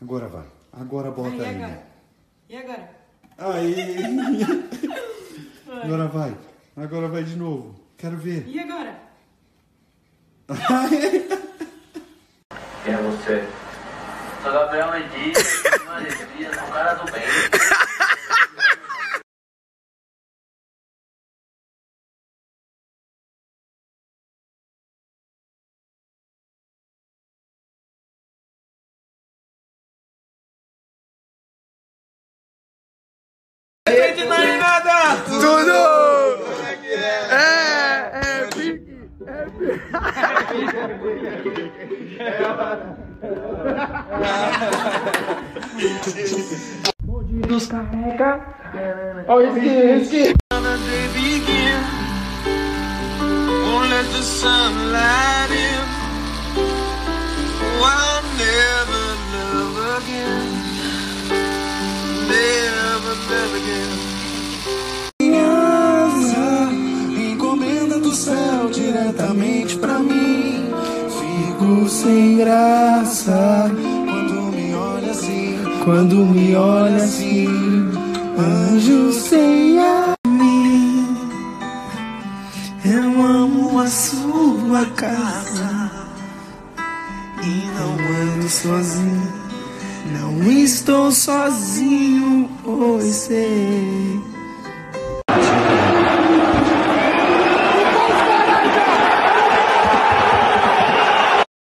Agora vai. Agora bota Ai, e aí. agora? E agora? Aí. Agora vai. Agora vai de novo. Quero ver. E agora? Quem é você? Sou Gabriel Mendes, Maresia, sou o cara do bem. Won't let the sunlight in. Céu diretamente pra mim. Fico sem graça quando me olha assim. Quando me olha assim, anjo sem a mim. Eu amo a sua casa e não ando sozinho. Não estou sozinho, pois sei